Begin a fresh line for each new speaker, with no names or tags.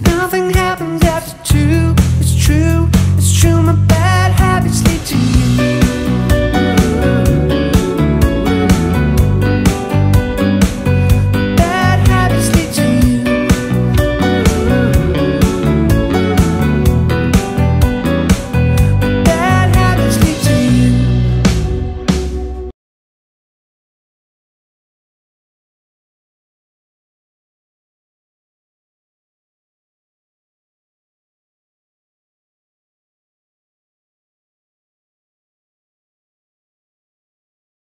Nothing happens after